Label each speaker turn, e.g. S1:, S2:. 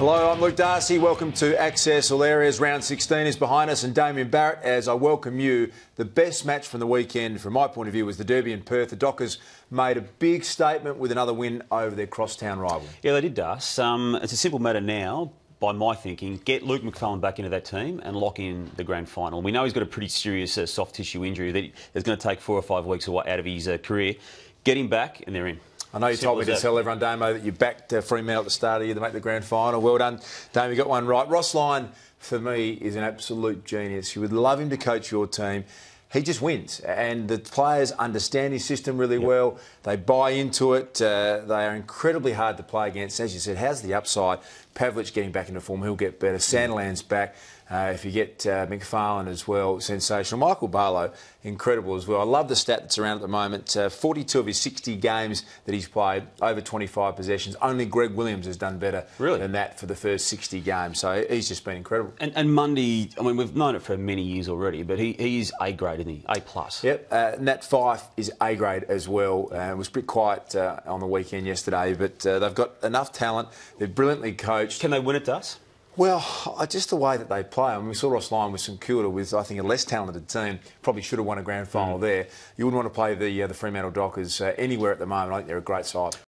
S1: Hello, I'm Luke Darcy. Welcome to Access All Areas. Round 16 is behind us, and Damien Barrett, as I welcome you. The best match from the weekend, from my point of view, was the Derby in Perth. The Dockers made a big statement with another win over their crosstown rival.
S2: Yeah, they did, Das. Um, it's a simple matter now, by my thinking, get Luke McPharlin back into that team and lock in the grand final. We know he's got a pretty serious uh, soft tissue injury that is going to take four or five weeks out of his uh, career. Get him back, and they're in.
S1: I know you
S2: Simple
S1: told me to tell everyone, Damo, that you backed uh, Fremantle at the start of the year to make the grand final. Well done, Damo. You got one right. Ross Lyon, for me, is an absolute genius. You would love him to coach your team. He just wins, and the players understand his system really well. They buy into it. Uh, they are incredibly hard to play against. As you said, how's the upside? Pavlich getting back into form, he'll get better. Sandilands back. Uh, if you get uh, McPharlin as well, sensational. Michael Barlow, incredible as well. I love the stat that's around at the moment. Uh, 42 of his 60 games that he's played, over 25 possessions. Only Greg Williams has done better
S2: Really?
S1: than that for the first 60 games. So he's just been incredible.
S2: And, and Mundy, I mean, we've known it for many years already, but he, he's A grade, isn't he? A plus.
S1: Yep, uh, Nat Fyfe is A grade as well. Uh, was pretty quiet uh, on the weekend yesterday, but uh, they've got enough talent. They're brilliantly coached.
S2: Can they win it, Das?
S1: Well, just the way that they play. I mean, we saw Ross Lyon with St Kilda with, I think, a less talented team. Probably should have won a grand final there. You wouldn't want to play the uh, the Fremantle Dockers uh, anywhere at the moment. I think they're a great side.